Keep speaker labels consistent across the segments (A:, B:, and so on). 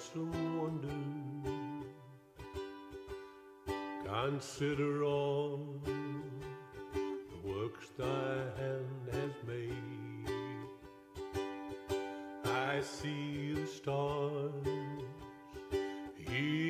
A: Some wonder. Consider all the works thy hand has made. I see the stars. Here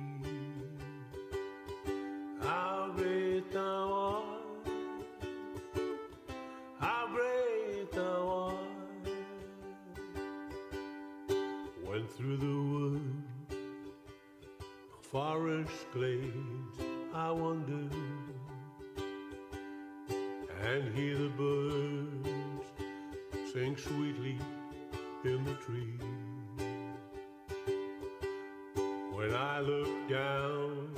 A: Went through the wood, forest glades, I wandered, and hear the birds sing sweetly in the trees. When I look down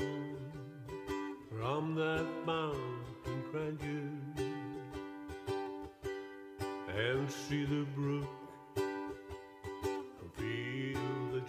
A: from that mountain grandeur and see the brook